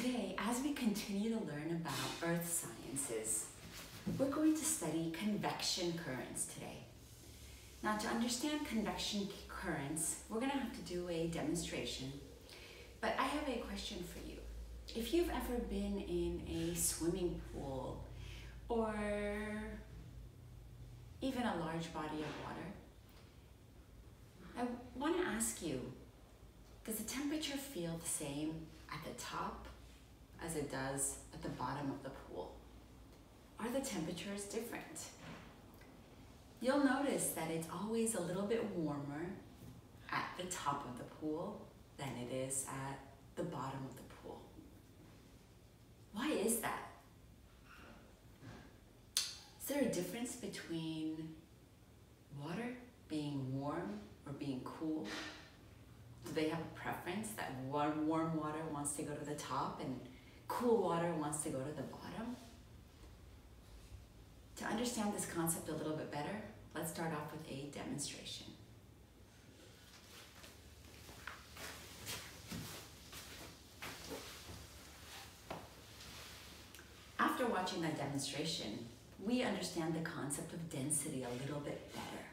Today, as we continue to learn about earth sciences, we're going to study convection currents today. Now, to understand convection currents, we're going to have to do a demonstration. But I have a question for you. If you've ever been in a swimming pool or even a large body of water, I want to ask you does the temperature feel the same at the top as it does at the bottom of the pool? Are the temperatures different? You'll notice that it's always a little bit warmer at the top of the pool than it is at the bottom of the pool. Why is that? Is there a difference between water being warm or being cool? Do they have a preference that warm, warm water wants to go to the top and cool water wants to go to the bottom? To understand this concept a little bit better, let's start off with a demonstration. After watching that demonstration, we understand the concept of density a little bit better.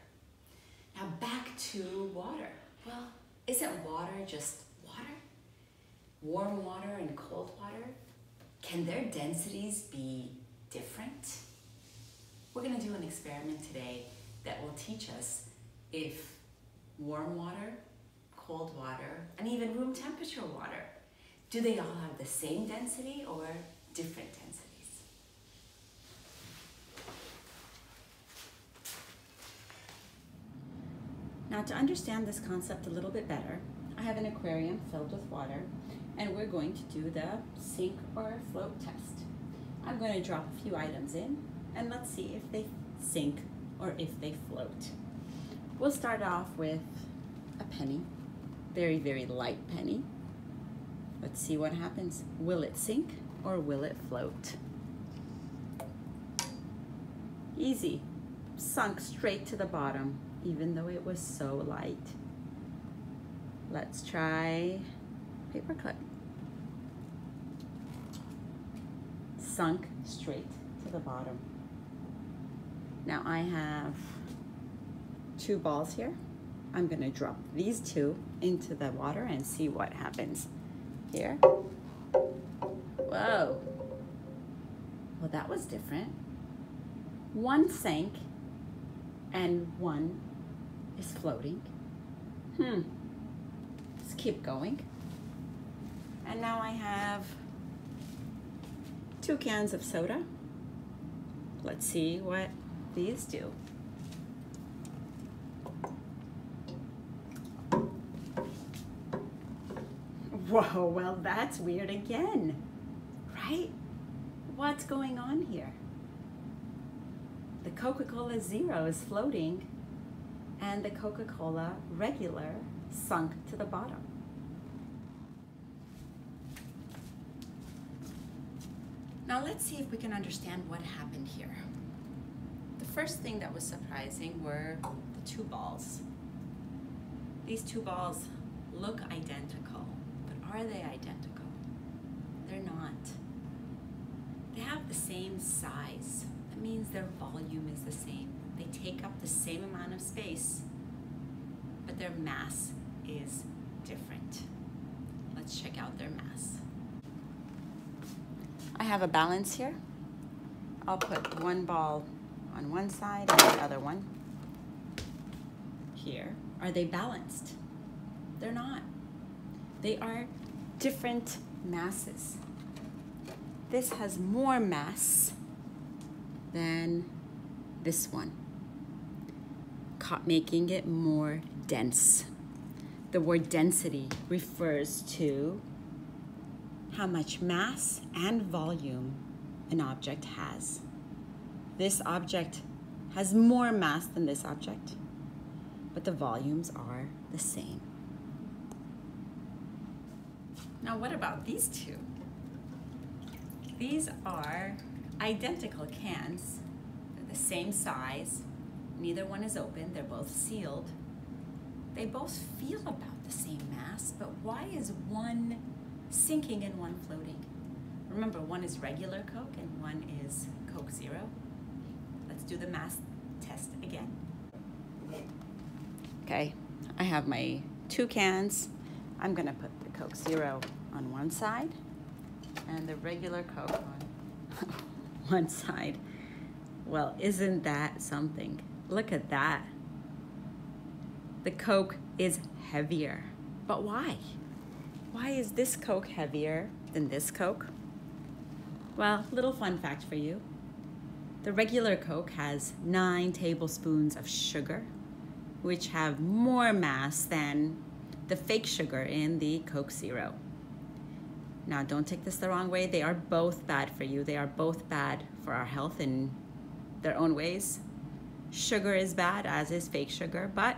Now back to water. Well, isn't water just water? Warm water and cold water? Can their densities be different? We're gonna do an experiment today that will teach us if warm water, cold water, and even room temperature water, do they all have the same density or different densities? Now to understand this concept a little bit better, I have an aquarium filled with water and we're going to do the sink or float test. I'm going to drop a few items in and let's see if they sink or if they float. We'll start off with a penny, very, very light penny. Let's see what happens. Will it sink or will it float? Easy, sunk straight to the bottom even though it was so light. Let's try paperclip. Sunk straight to the bottom. Now I have two balls here. I'm gonna drop these two into the water and see what happens. Here. Whoa. Well, that was different. One sank and one is floating. Hmm. Let's keep going. And now I have two cans of soda. Let's see what these do. Whoa, well that's weird again, right? What's going on here? The Coca-Cola Zero is floating and the Coca-Cola regular sunk to the bottom. Now let's see if we can understand what happened here. The first thing that was surprising were the two balls. These two balls look identical, but are they identical? They're not. They have the same size. That means their volume is the same. They take up the same amount of space, but their mass is different. Let's check out their mass. I have a balance here. I'll put one ball on one side and the other one here. Are they balanced? They're not. They are different masses. This has more mass than this one making it more dense. The word density refers to how much mass and volume an object has. This object has more mass than this object, but the volumes are the same. Now what about these two? These are identical cans, They're the same size, Neither one is open, they're both sealed. They both feel about the same mass, but why is one sinking and one floating? Remember, one is regular Coke and one is Coke Zero. Let's do the mass test again. Okay, I have my two cans. I'm gonna put the Coke Zero on one side and the regular Coke on one side. Well, isn't that something? Look at that. The Coke is heavier. But why? Why is this Coke heavier than this Coke? Well, little fun fact for you. The regular Coke has nine tablespoons of sugar, which have more mass than the fake sugar in the Coke Zero. Now, don't take this the wrong way. They are both bad for you. They are both bad for our health in their own ways. Sugar is bad, as is fake sugar, but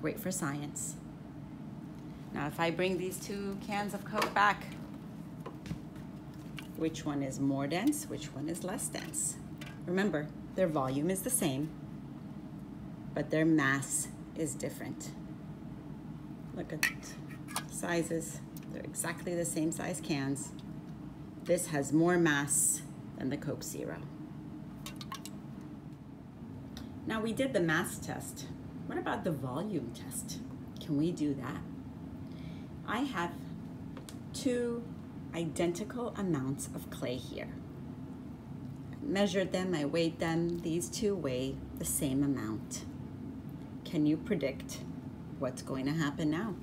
great for science. Now, if I bring these two cans of Coke back, which one is more dense, which one is less dense? Remember, their volume is the same, but their mass is different. Look at sizes. They're exactly the same size cans. This has more mass than the Coke Zero. Now we did the mass test. What about the volume test? Can we do that? I have two identical amounts of clay here. I measured them, I weighed them. These two weigh the same amount. Can you predict what's going to happen now?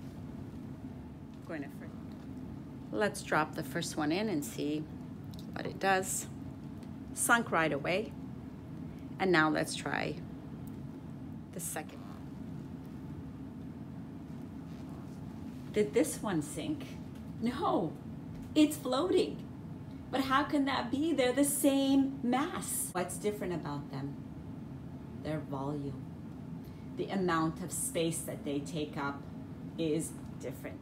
Going to Let's drop the first one in and see what it does. Sunk right away. And now let's try the second one. Did this one sink? No, it's floating. But how can that be? They're the same mass. What's different about them? Their volume. The amount of space that they take up is different.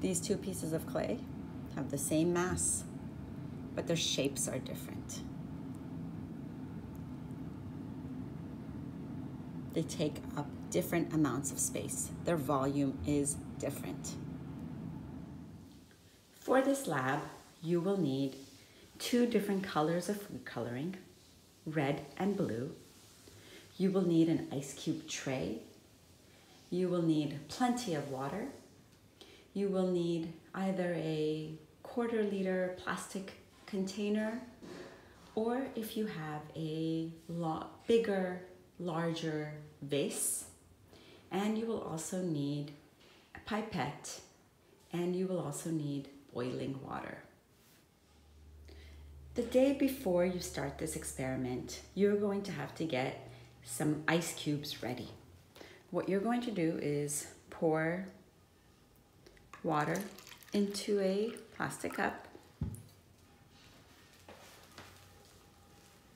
These two pieces of clay have the same mass, but their shapes are different. They take up different amounts of space. Their volume is different. For this lab, you will need two different colors of food coloring, red and blue. You will need an ice cube tray. You will need plenty of water you will need either a quarter liter plastic container or if you have a lot bigger, larger vase. And you will also need pipette and you will also need boiling water. The day before you start this experiment, you're going to have to get some ice cubes ready. What you're going to do is pour water into a plastic cup.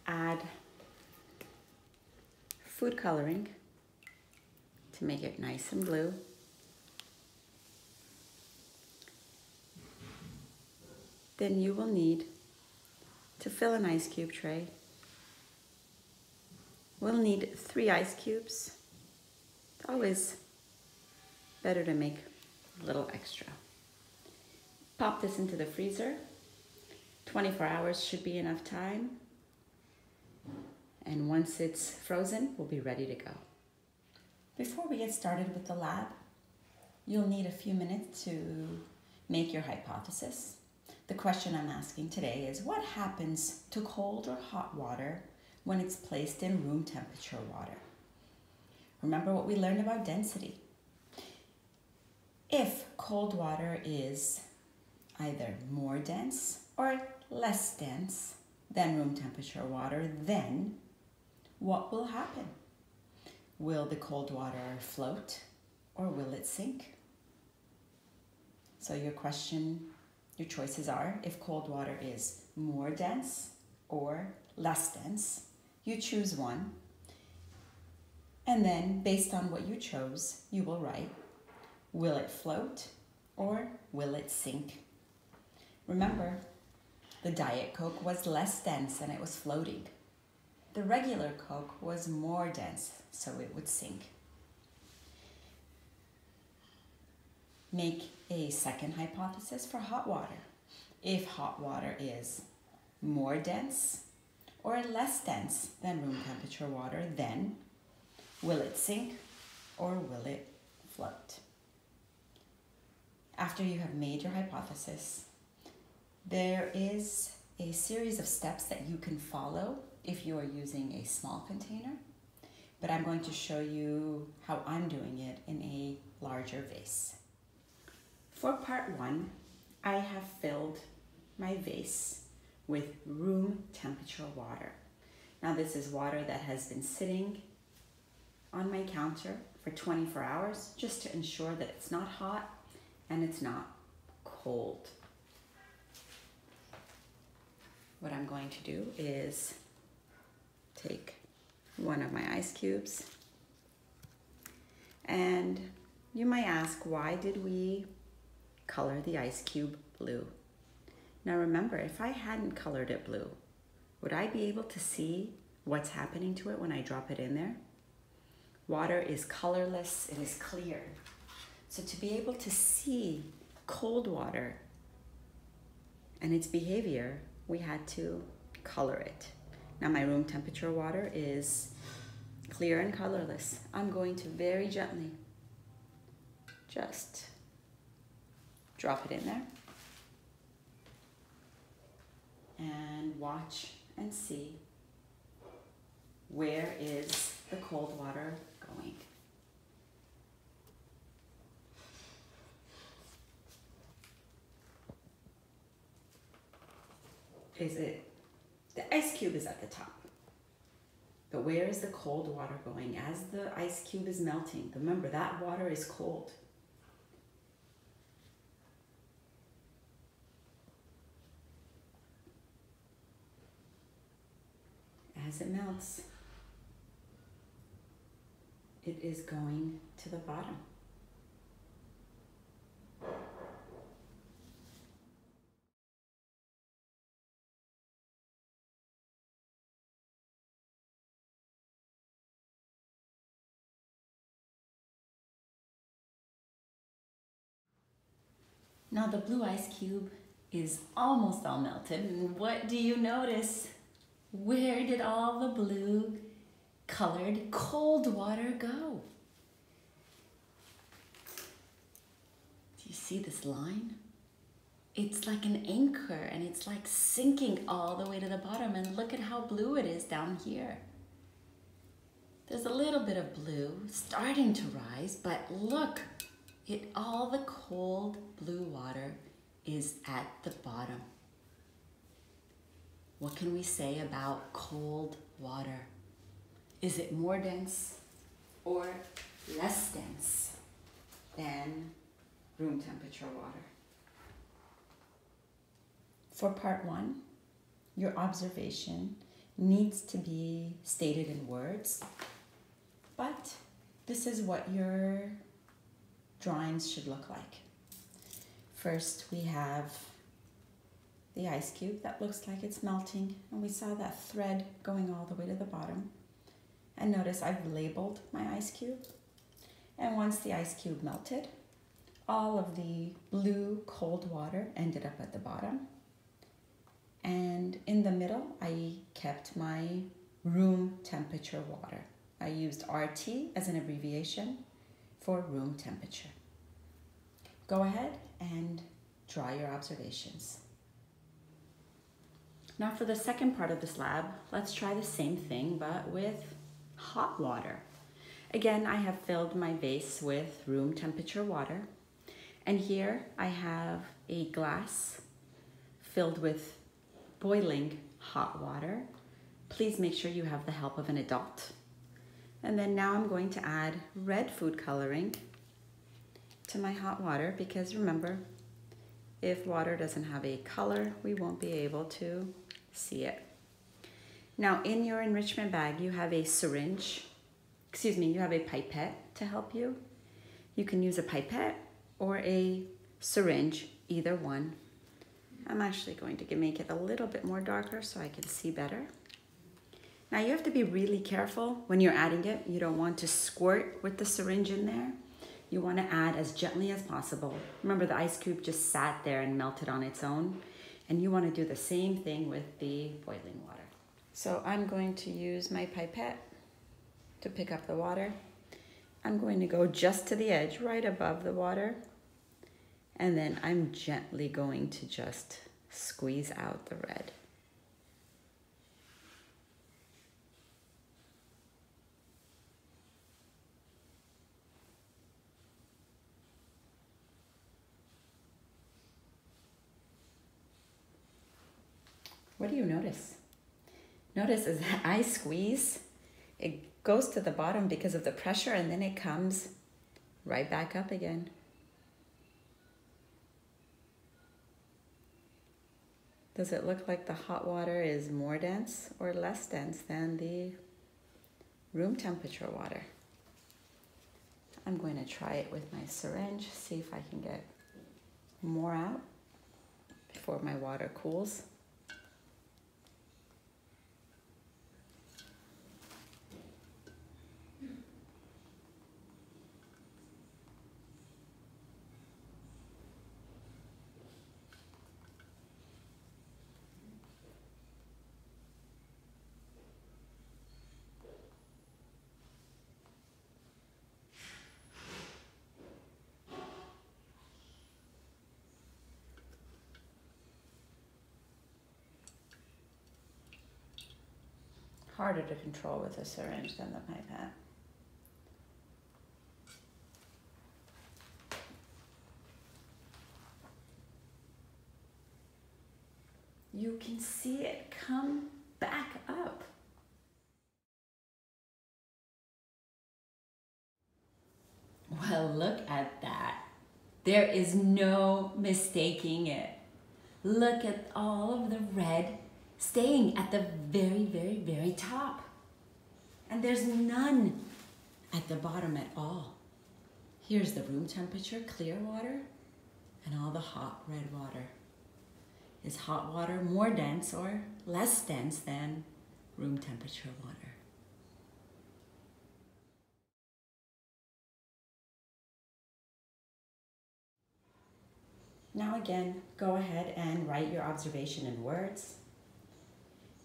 Add food coloring to make it nice and blue. Then you will need to fill an ice cube tray. We'll need three ice cubes. It's always better to make a little extra. Pop this into the freezer. 24 hours should be enough time. And once it's frozen, we'll be ready to go. Before we get started with the lab, you'll need a few minutes to make your hypothesis. The question I'm asking today is what happens to cold or hot water when it's placed in room temperature water? Remember what we learned about density. If cold water is either more dense or less dense than room temperature water, then what will happen? Will the cold water float or will it sink? So your question, your choices are if cold water is more dense or less dense, you choose one. And then based on what you chose, you will write Will it float or will it sink? Remember, the Diet Coke was less dense and it was floating. The regular Coke was more dense, so it would sink. Make a second hypothesis for hot water. if hot water is more dense or less dense than room temperature water, then will it sink or will it float? After you have made your hypothesis, there is a series of steps that you can follow if you are using a small container, but I'm going to show you how I'm doing it in a larger vase. For part one, I have filled my vase with room temperature water. Now this is water that has been sitting on my counter for 24 hours just to ensure that it's not hot and it's not cold. What I'm going to do is take one of my ice cubes and you might ask why did we color the ice cube blue? Now remember, if I hadn't colored it blue, would I be able to see what's happening to it when I drop it in there? Water is colorless, it is clear. So to be able to see cold water and its behavior, we had to color it. Now my room temperature water is clear and colorless. I'm going to very gently just drop it in there and watch and see where is the cold water going. Is it, the ice cube is at the top. But where is the cold water going? As the ice cube is melting, remember that water is cold. As it melts, it is going to the bottom. Now the blue ice cube is almost all melted. What do you notice? Where did all the blue colored cold water go? Do you see this line? It's like an anchor and it's like sinking all the way to the bottom and look at how blue it is down here. There's a little bit of blue starting to rise, but look, it all the cold blue water is at the bottom. What can we say about cold water? Is it more dense or less dense than room temperature water? For part one, your observation needs to be stated in words, but this is what your drawings should look like. First, we have the ice cube that looks like it's melting, and we saw that thread going all the way to the bottom. And notice I've labeled my ice cube. And once the ice cube melted, all of the blue cold water ended up at the bottom. And in the middle, I kept my room temperature water. I used RT as an abbreviation for room temperature. Go ahead and draw your observations. Now for the second part of this lab, let's try the same thing, but with hot water. Again, I have filled my vase with room temperature water. And here I have a glass filled with boiling hot water. Please make sure you have the help of an adult. And then now I'm going to add red food coloring to my hot water because remember, if water doesn't have a color, we won't be able to see it. Now in your enrichment bag, you have a syringe, excuse me, you have a pipette to help you. You can use a pipette or a syringe, either one. I'm actually going to make it a little bit more darker so I can see better. Now you have to be really careful when you're adding it. You don't want to squirt with the syringe in there you want to add as gently as possible. Remember the ice cube just sat there and melted on its own. And you want to do the same thing with the boiling water. So I'm going to use my pipette to pick up the water. I'm going to go just to the edge, right above the water. And then I'm gently going to just squeeze out the red. What do you notice? Notice as I squeeze, it goes to the bottom because of the pressure and then it comes right back up again. Does it look like the hot water is more dense or less dense than the room temperature water? I'm going to try it with my syringe, see if I can get more out before my water cools. Harder to control with a syringe than the pipette. You can see it come back up. Well, look at that. There is no mistaking it. Look at all of the red staying at the very, very, very top. And there's none at the bottom at all. Here's the room temperature, clear water, and all the hot red water. Is hot water more dense or less dense than room temperature water? Now again, go ahead and write your observation in words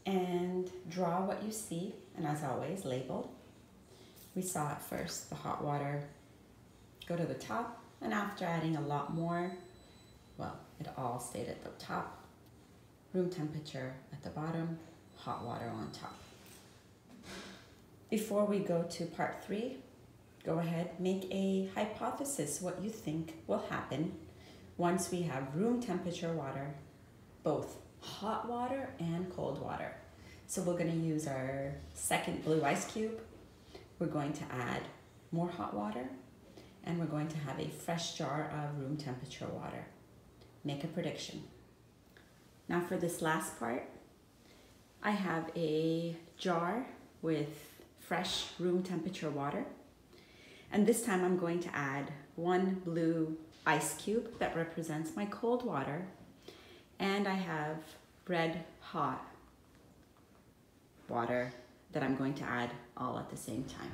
and draw what you see, and as always, label. We saw at first the hot water go to the top, and after adding a lot more, well, it all stayed at the top. Room temperature at the bottom, hot water on top. Before we go to part three, go ahead, make a hypothesis what you think will happen once we have room temperature water, both hot water and cold water. So we're going to use our second blue ice cube. We're going to add more hot water and we're going to have a fresh jar of room temperature water. Make a prediction. Now for this last part, I have a jar with fresh room temperature water. And this time I'm going to add one blue ice cube that represents my cold water. And I have red hot water that I'm going to add all at the same time.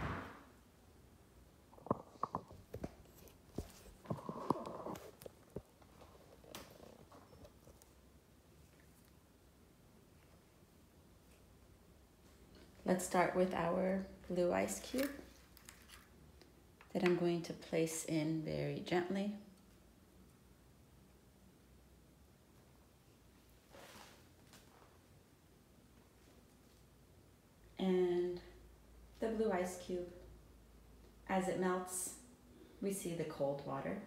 Let's start with our blue ice cube that I'm going to place in very gently. And the blue ice cube. As it melts, we see the cold water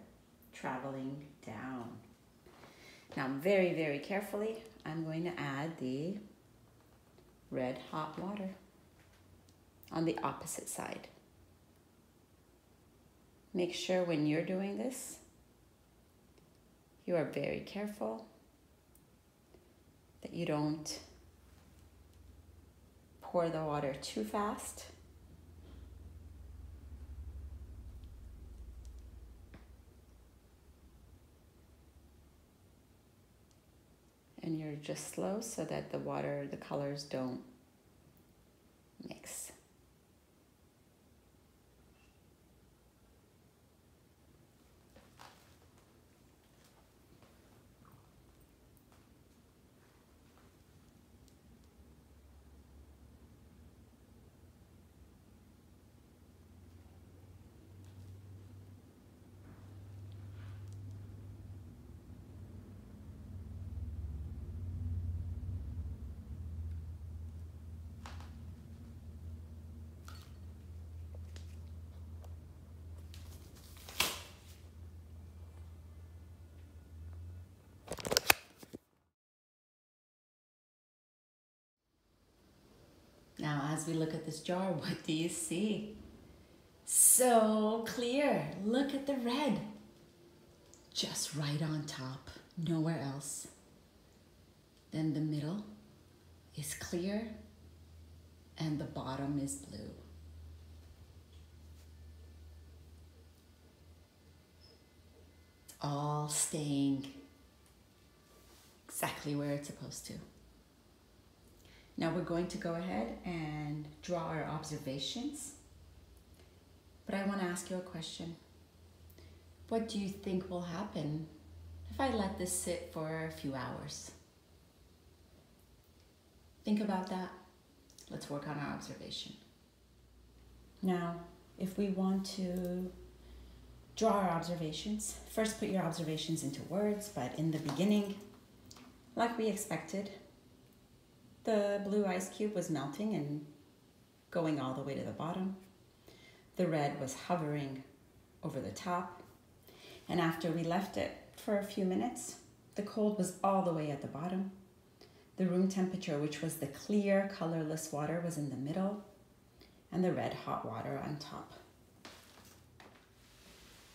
traveling down. Now, very, very carefully, I'm going to add the red hot water on the opposite side. Make sure when you're doing this, you are very careful that you don't pour the water too fast. And you're just slow so that the water, the colors don't mix. Now, as we look at this jar, what do you see? So clear. Look at the red. Just right on top, nowhere else. Then the middle is clear and the bottom is blue. All staying exactly where it's supposed to. Now we're going to go ahead and draw our observations. But I want to ask you a question. What do you think will happen if I let this sit for a few hours? Think about that. Let's work on our observation. Now, if we want to draw our observations, first put your observations into words, but in the beginning, like we expected, the blue ice cube was melting and going all the way to the bottom. The red was hovering over the top. And after we left it for a few minutes, the cold was all the way at the bottom. The room temperature, which was the clear, colorless water, was in the middle, and the red hot water on top.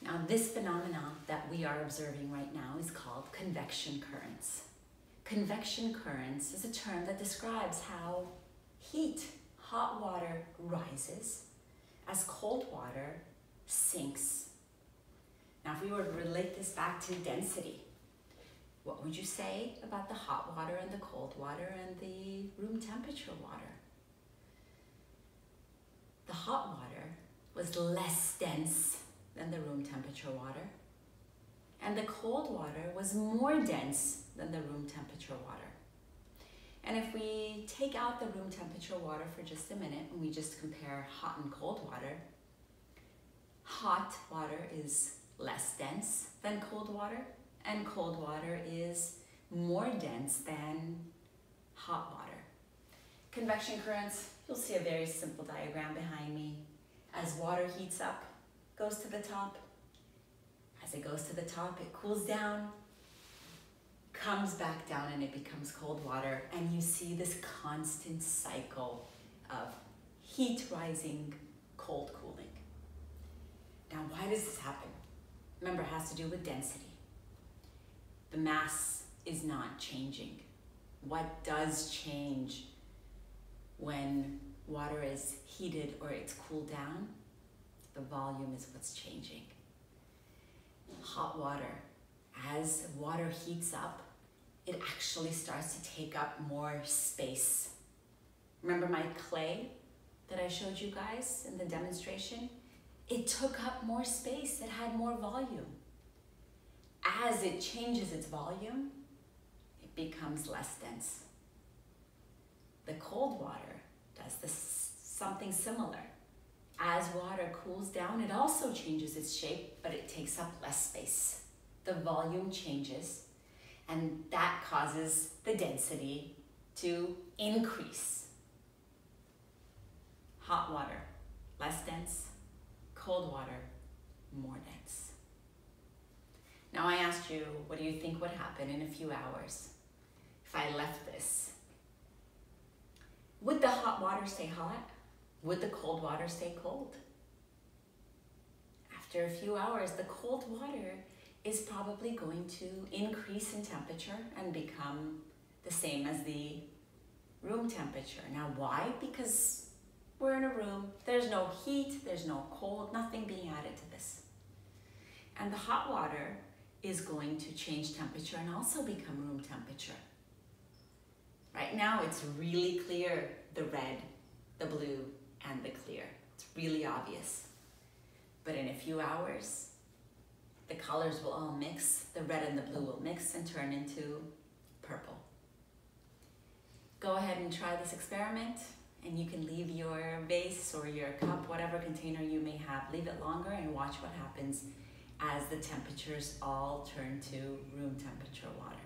Now, this phenomenon that we are observing right now is called convection currents. Convection currents is a term that describes how heat, hot water, rises as cold water sinks. Now, if we were to relate this back to density, what would you say about the hot water and the cold water and the room temperature water? The hot water was less dense than the room temperature water, and the cold water was more dense than the room temperature water. And if we take out the room temperature water for just a minute and we just compare hot and cold water, hot water is less dense than cold water, and cold water is more dense than hot water. Convection currents, you'll see a very simple diagram behind me. As water heats up, goes to the top. It goes to the top, it cools down, comes back down and it becomes cold water and you see this constant cycle of heat rising, cold cooling. Now, why does this happen? Remember, it has to do with density. The mass is not changing. What does change when water is heated or it's cooled down? The volume is what's changing. Hot water, as water heats up, it actually starts to take up more space. Remember my clay that I showed you guys in the demonstration? It took up more space, it had more volume. As it changes its volume, it becomes less dense. The cold water does this, something similar. As water cools down, it also changes its shape, but it takes up less space. The volume changes, and that causes the density to increase. Hot water, less dense, cold water, more dense. Now I asked you, what do you think would happen in a few hours if I left this? Would the hot water stay hot? Would the cold water stay cold? After a few hours, the cold water is probably going to increase in temperature and become the same as the room temperature. Now, why? Because we're in a room, there's no heat, there's no cold, nothing being added to this. And the hot water is going to change temperature and also become room temperature. Right now, it's really clear the red, the blue, and the clear. It's really obvious. But in a few hours, the colors will all mix, the red and the blue will mix and turn into purple. Go ahead and try this experiment and you can leave your vase or your cup, whatever container you may have, leave it longer and watch what happens as the temperatures all turn to room temperature water.